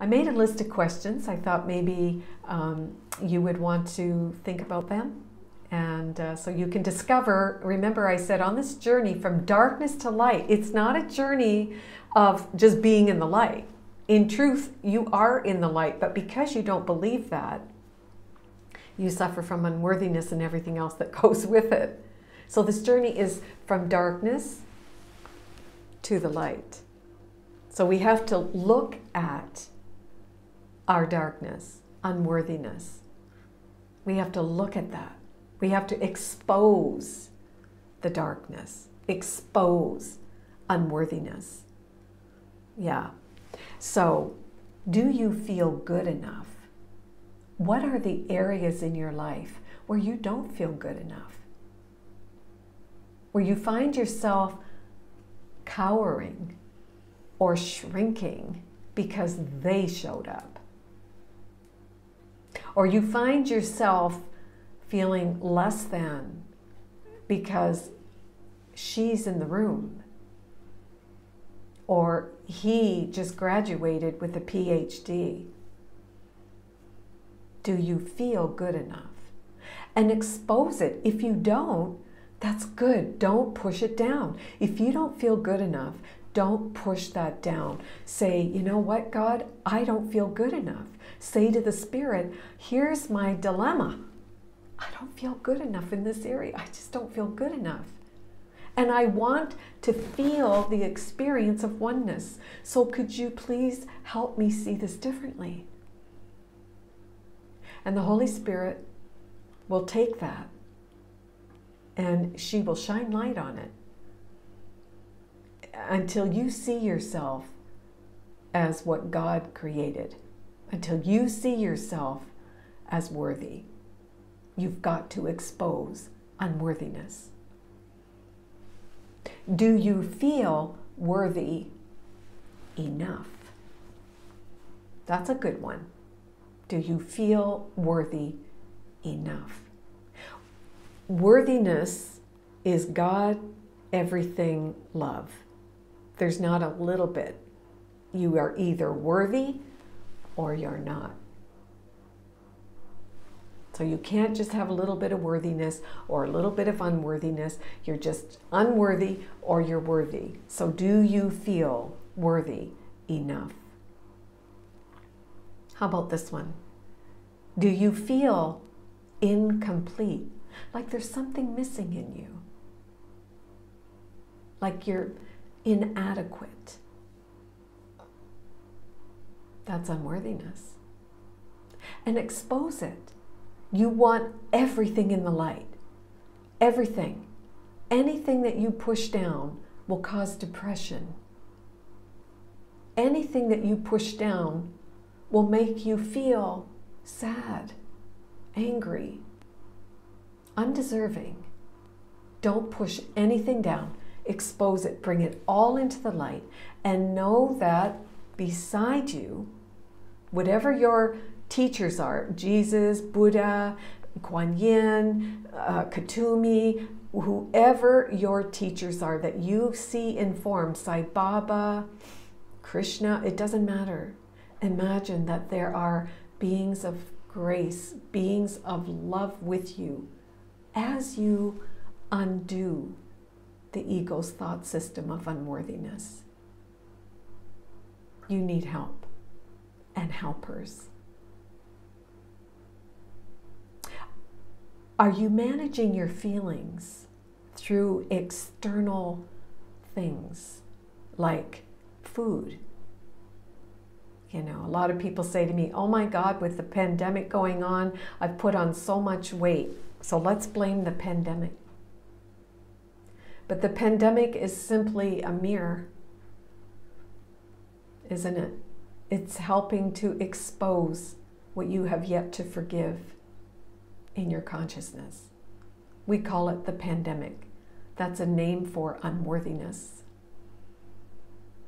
I made a list of questions. I thought maybe um, you would want to think about them. And uh, so you can discover, remember, I said on this journey from darkness to light, it's not a journey of just being in the light. In truth, you are in the light, but because you don't believe that, you suffer from unworthiness and everything else that goes with it. So this journey is from darkness to the light. So we have to look at our darkness, unworthiness. We have to look at that. We have to expose the darkness, expose unworthiness. Yeah. So, do you feel good enough? What are the areas in your life where you don't feel good enough? Where you find yourself cowering or shrinking because they showed up? Or you find yourself feeling less than because she's in the room or he just graduated with a PhD. Do you feel good enough? And expose it. If you don't, that's good. Don't push it down. If you don't feel good enough, don't push that down. Say, you know what, God, I don't feel good enough. Say to the Spirit, here's my dilemma. I don't feel good enough in this area. I just don't feel good enough. And I want to feel the experience of oneness. So could you please help me see this differently? And the Holy Spirit will take that and she will shine light on it until you see yourself as what God created, until you see yourself as worthy. You've got to expose unworthiness. Do you feel worthy enough? That's a good one. Do you feel worthy enough? Worthiness is God, everything, love. There's not a little bit. You are either worthy or you're not. So you can't just have a little bit of worthiness or a little bit of unworthiness. You're just unworthy or you're worthy. So do you feel worthy enough? How about this one? Do you feel incomplete? Like there's something missing in you? Like you're inadequate? That's unworthiness. And expose it. You want everything in the light. Everything. Anything that you push down will cause depression. Anything that you push down will make you feel sad, angry, undeserving. Don't push anything down. Expose it. Bring it all into the light. And know that beside you, whatever your teachers are Jesus, Buddha, Kuan Yin, uh, Kuthumi, whoever your teachers are that you see in form, Sai Baba, Krishna, it doesn't matter. Imagine that there are beings of grace, beings of love with you as you undo the ego's thought system of unworthiness. You need help and helpers. Are you managing your feelings through external things like food? You know, a lot of people say to me, Oh my God, with the pandemic going on, I've put on so much weight. So let's blame the pandemic. But the pandemic is simply a mirror, isn't it? It's helping to expose what you have yet to forgive in your consciousness. We call it the pandemic. That's a name for unworthiness.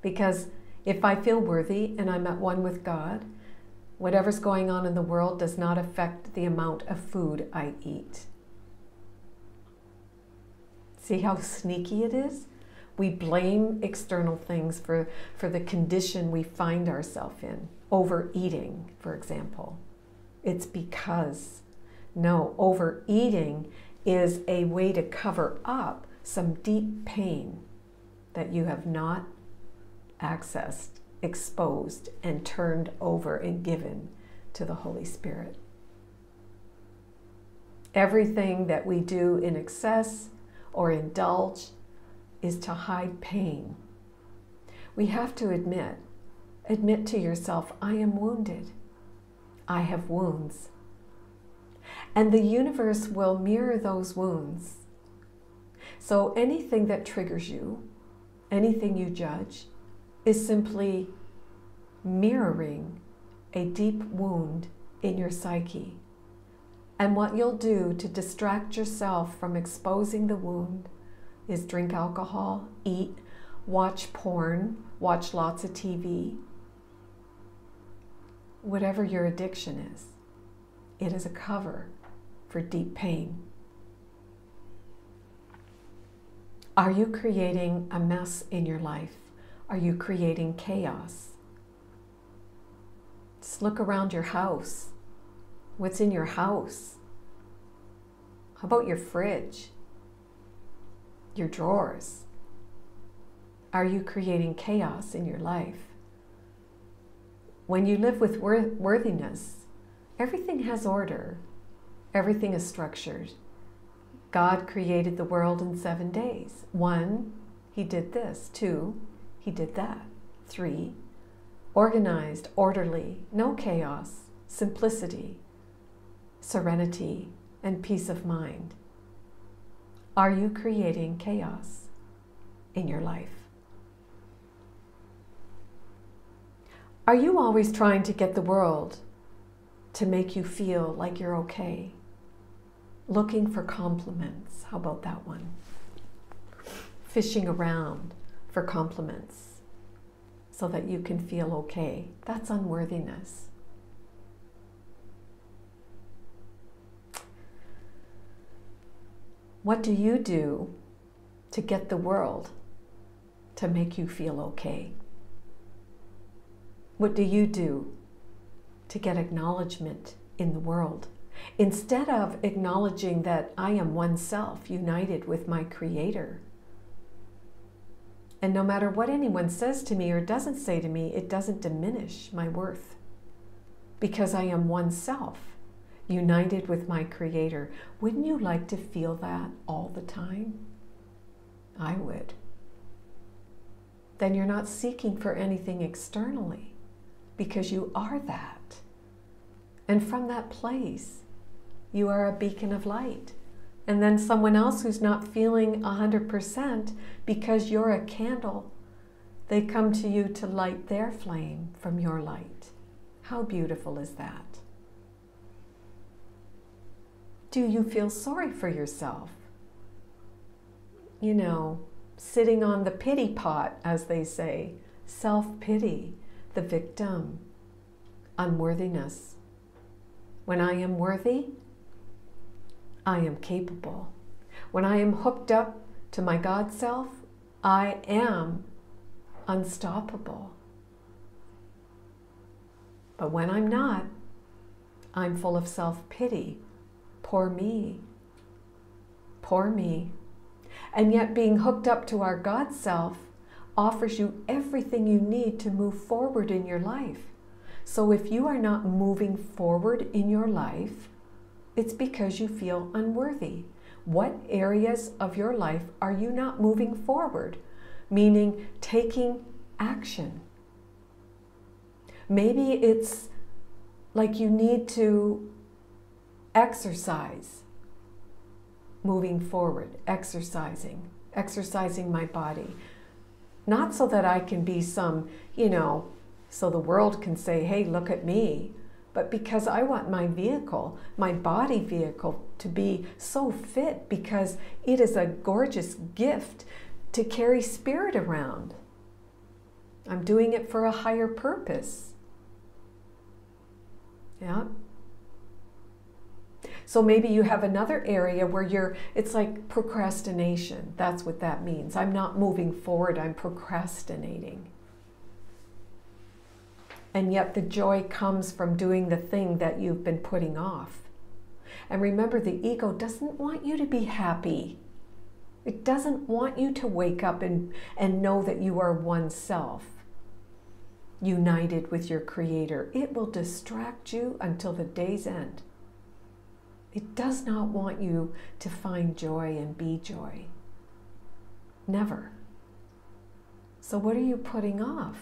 Because if I feel worthy and I'm at one with God, whatever's going on in the world does not affect the amount of food I eat. See how sneaky it is? We blame external things for, for the condition we find ourselves in. Overeating, for example. It's because. No, overeating is a way to cover up some deep pain that you have not accessed, exposed, and turned over and given to the Holy Spirit. Everything that we do in excess or indulge is to hide pain. We have to admit, admit to yourself, I am wounded. I have wounds. And the universe will mirror those wounds. So anything that triggers you, anything you judge, is simply mirroring a deep wound in your psyche. And what you'll do to distract yourself from exposing the wound is drink alcohol, eat, watch porn, watch lots of TV. Whatever your addiction is, it is a cover for deep pain. Are you creating a mess in your life? Are you creating chaos? Just look around your house. What's in your house? How about your fridge? Your drawers? Are you creating chaos in your life? When you live with worthiness, everything has order, everything is structured. God created the world in seven days. One, He did this. Two, He did that. Three, organized, orderly, no chaos, simplicity, serenity, and peace of mind. Are you creating chaos in your life? Are you always trying to get the world to make you feel like you're okay? Looking for compliments. How about that one? Fishing around for compliments so that you can feel okay. That's unworthiness. What do you do to get the world to make you feel okay? What do you do to get acknowledgement in the world? Instead of acknowledging that I am one self united with my Creator, and no matter what anyone says to me or doesn't say to me, it doesn't diminish my worth because I am one self, united with my Creator. Wouldn't you like to feel that all the time? I would. Then you're not seeking for anything externally because you are that. And from that place, you are a beacon of light and then someone else who's not feeling 100% because you're a candle, they come to you to light their flame from your light. How beautiful is that? Do you feel sorry for yourself? You know, sitting on the pity pot, as they say, self pity, the victim, unworthiness. When I am worthy, I am capable. When I am hooked up to my God self, I am unstoppable. But when I'm not, I'm full of self pity. Poor me. Poor me. And yet, being hooked up to our God self offers you everything you need to move forward in your life. So, if you are not moving forward in your life, it's because you feel unworthy. What areas of your life are you not moving forward? Meaning taking action. Maybe it's like you need to exercise moving forward, exercising, exercising my body. Not so that I can be some, you know, so the world can say, hey, look at me, but because I want my vehicle, my body vehicle, to be so fit because it is a gorgeous gift to carry spirit around. I'm doing it for a higher purpose. Yeah. So maybe you have another area where you're, it's like procrastination. That's what that means. I'm not moving forward, I'm procrastinating. And yet the joy comes from doing the thing that you've been putting off. And remember, the ego doesn't want you to be happy. It doesn't want you to wake up and, and know that you are oneself, united with your Creator. It will distract you until the day's end. It does not want you to find joy and be joy. Never. So, what are you putting off?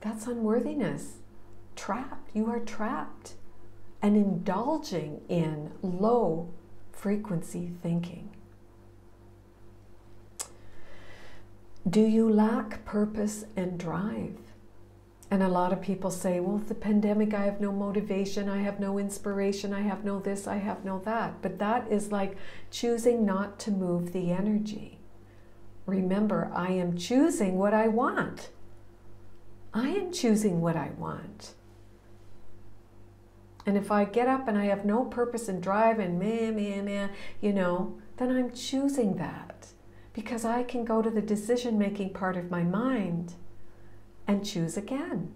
That's unworthiness. Trapped. You are trapped and indulging in low frequency thinking. Do you lack purpose and drive? And a lot of people say, well, the pandemic, I have no motivation, I have no inspiration, I have no this, I have no that. But that is like choosing not to move the energy. Remember, I am choosing what I want. I am choosing what I want. And if I get up and I have no purpose and drive and meh, meh, meh, you know, then I'm choosing that because I can go to the decision making part of my mind and choose again.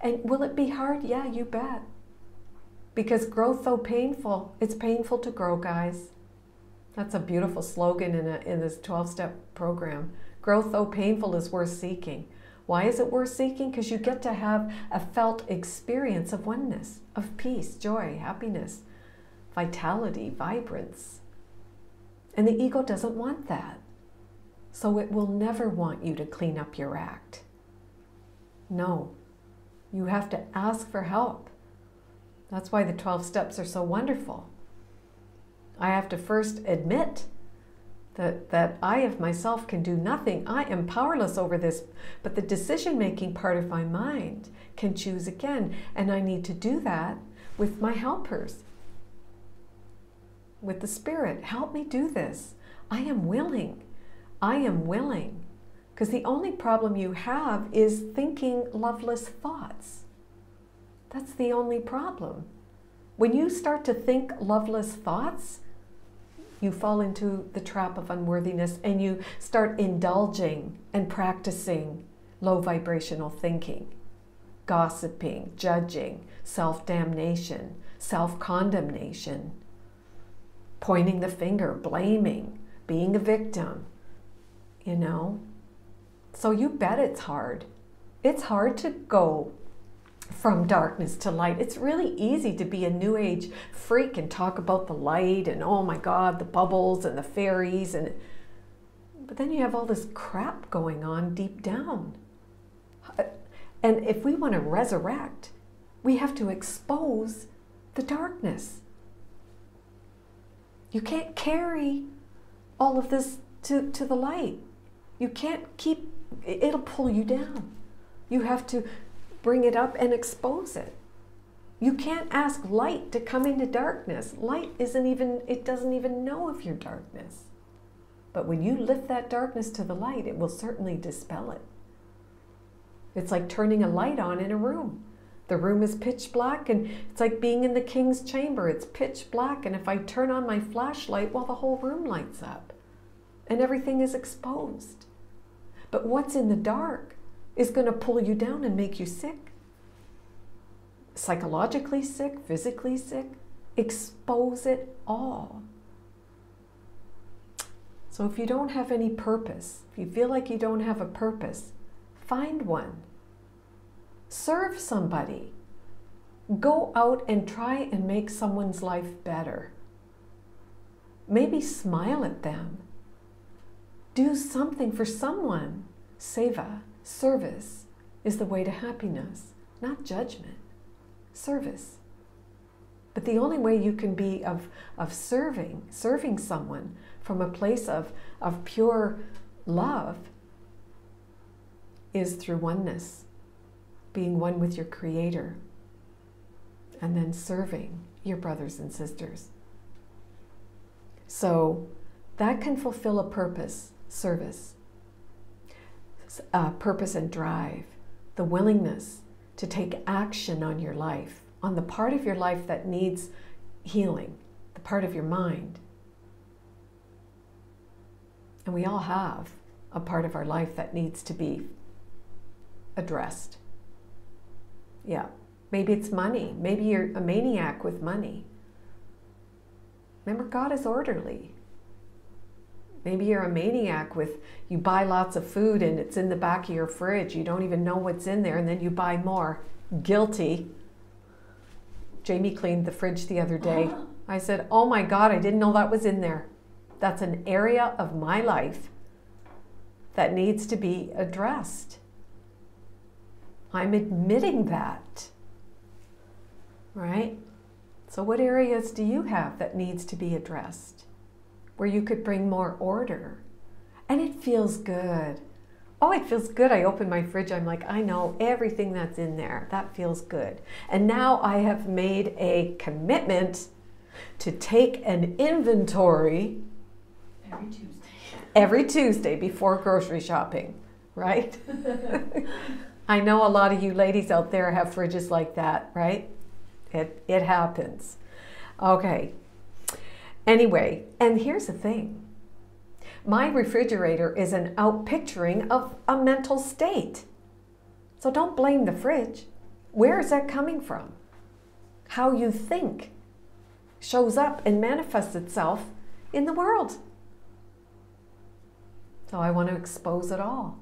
And will it be hard? Yeah, you bet. Because growth, though painful, it's painful to grow, guys. That's a beautiful slogan in, a, in this 12 step program. Growth, though painful, is worth seeking. Why is it worth seeking? Because you get to have a felt experience of oneness, of peace, joy, happiness, vitality, vibrance. And the ego doesn't want that. So it will never want you to clean up your act. No, you have to ask for help. That's why the 12 steps are so wonderful. I have to first admit that, that I of myself can do nothing. I am powerless over this. But the decision making part of my mind can choose again. And I need to do that with my helpers, with the Spirit. Help me do this. I am willing. I am willing. Because the only problem you have is thinking loveless thoughts. That's the only problem. When you start to think loveless thoughts, you fall into the trap of unworthiness and you start indulging and practicing low vibrational thinking, gossiping, judging, self damnation, self condemnation, pointing the finger, blaming, being a victim, you know. So you bet it's hard. It's hard to go from darkness to light. It's really easy to be a new age freak and talk about the light and oh my god, the bubbles and the fairies and but then you have all this crap going on deep down. And if we want to resurrect, we have to expose the darkness. You can't carry all of this to, to the light. You can't keep, it'll pull you down. You have to bring it up and expose it. You can't ask light to come into darkness. Light isn't even, it doesn't even know of your darkness. But when you lift that darkness to the light, it will certainly dispel it. It's like turning a light on in a room. The room is pitch black, and it's like being in the king's chamber. It's pitch black, and if I turn on my flashlight, well, the whole room lights up and everything is exposed. But what's in the dark is going to pull you down and make you sick. Psychologically sick, physically sick. Expose it all. So if you don't have any purpose, if you feel like you don't have a purpose, find one. Serve somebody. Go out and try and make someone's life better. Maybe smile at them. Do something for someone. Seva. Service is the way to happiness, not judgment. Service. But the only way you can be of, of serving, serving someone from a place of, of pure love is through oneness, being one with your Creator, and then serving your brothers and sisters. So that can fulfill a purpose, service uh, purpose and drive, the willingness to take action on your life, on the part of your life that needs healing, the part of your mind. And we all have a part of our life that needs to be addressed. Yeah. Maybe it's money. Maybe you're a maniac with money. Remember, God is orderly. Maybe you're a maniac with you buy lots of food and it's in the back of your fridge. You don't even know what's in there, and then you buy more. Guilty. Jamie cleaned the fridge the other day. I said, Oh my God, I didn't know that was in there. That's an area of my life that needs to be addressed. I'm admitting that. Right? So, what areas do you have that needs to be addressed? Where you could bring more order? And it feels good. Oh, it feels good. I open my fridge. I'm like, I know everything that's in there. That feels good. And now I have made a commitment to take an inventory every Tuesday. Every Tuesday before grocery shopping, right? I know a lot of you ladies out there have fridges like that, right? It, it happens. Okay. Anyway, and here's the thing my refrigerator is an outpicturing of a mental state. So don't blame the fridge. Where is that coming from? How you think shows up and manifests itself in the world. So I want to expose it all.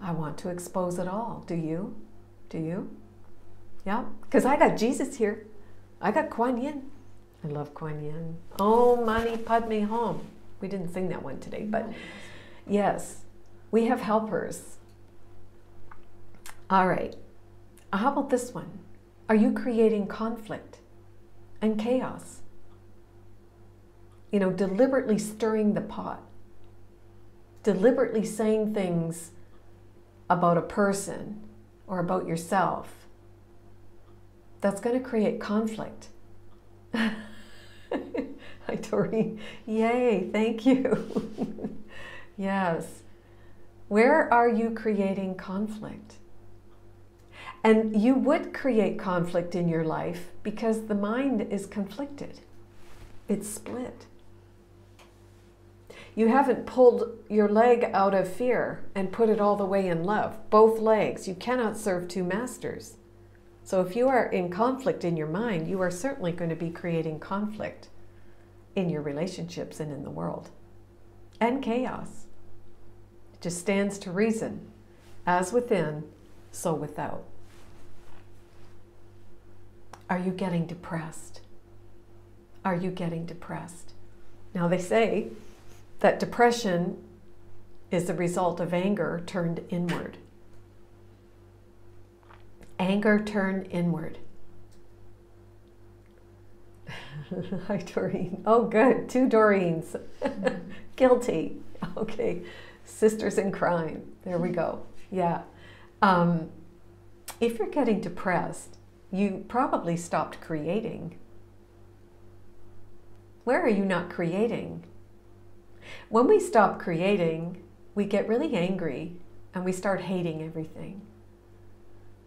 I want to expose it all. Do you? Do you? Yeah, because I got Jesus here. I got Kuan Yin. I love Kuan Yin. Oh, Mani Padme Hum. We didn't sing that one today, but yes, we have helpers. All right. How about this one? Are you creating conflict and chaos? You know, deliberately stirring the pot, deliberately saying things about a person or about yourself that's going to create conflict. Hi, Tori. Yay, thank you. yes. Where are you creating conflict? And you would create conflict in your life because the mind is conflicted, it's split. You haven't pulled your leg out of fear and put it all the way in love. Both legs. You cannot serve two masters. So if you are in conflict in your mind, you are certainly going to be creating conflict in your relationships and in the world. And chaos. It just stands to reason. As within, so without. Are you getting depressed? Are you getting depressed? Now, they say that depression is the result of anger turned inward anger turned inward. Hi, Doreen. Oh, good. Two Doreens. Guilty. Okay. Sisters in crime. There we go. Yeah. Um, if you're getting depressed, you probably stopped creating. Where are you not creating? When we stop creating, we get really angry and we start hating everything.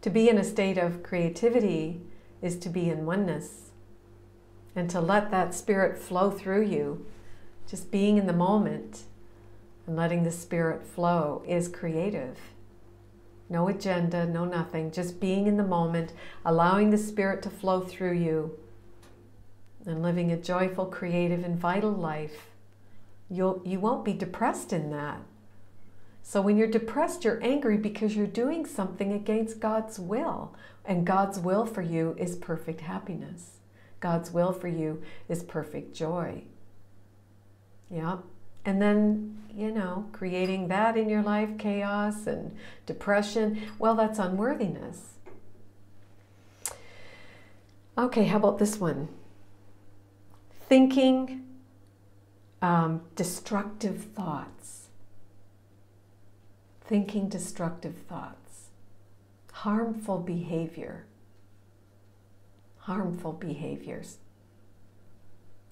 To be in a state of creativity is to be in oneness and to let that spirit flow through you. Just being in the moment and letting the spirit flow is creative. No agenda, no nothing, just being in the moment, allowing the spirit to flow through you and living a joyful, creative, and vital life. You'll, you won't be depressed in that. So when you're depressed, you're angry because you're doing something against God's will. And God's will for you is perfect happiness. God's will for you is perfect joy. Yeah. And then, you know, creating that in your life, chaos and depression, well, that's unworthiness. Okay, how about this one? Thinking um, destructive thoughts thinking destructive thoughts, harmful behavior, harmful behaviors,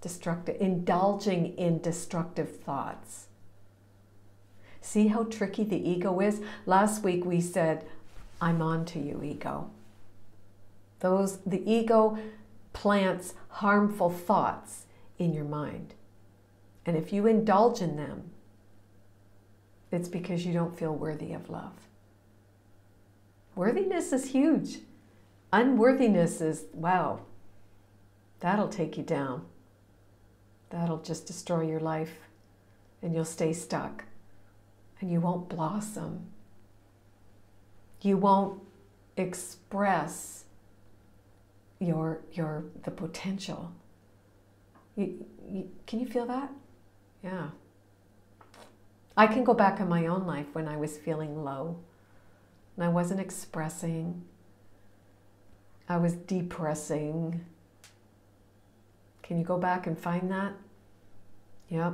destructive, indulging in destructive thoughts. See how tricky the ego is? Last week we said, I'm on to you, ego. Those the ego plants harmful thoughts in your mind. And if you indulge in them, it's because you don't feel worthy of love. Worthiness is huge. Unworthiness is, wow, that'll take you down. That'll just destroy your life and you'll stay stuck and you won't blossom. You won't express your, your, the potential. You, you, can you feel that? Yeah. I can go back in my own life when I was feeling low and I wasn't expressing. I was depressing. Can you go back and find that? Yep.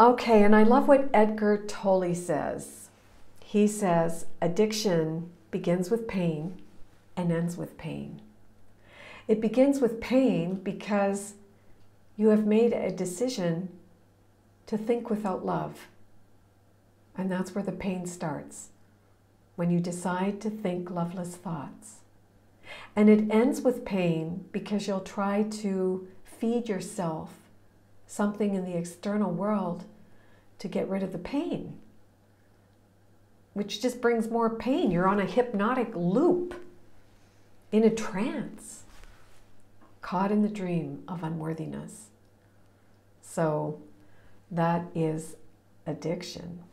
Okay, and I love what Eckhart Tolle says. He says addiction begins with pain and ends with pain. It begins with pain because you have made a decision to think without love. And that's where the pain starts, when you decide to think loveless thoughts. And it ends with pain because you'll try to feed yourself something in the external world to get rid of the pain, which just brings more pain. You're on a hypnotic loop, in a trance, caught in the dream of unworthiness. So that is addiction.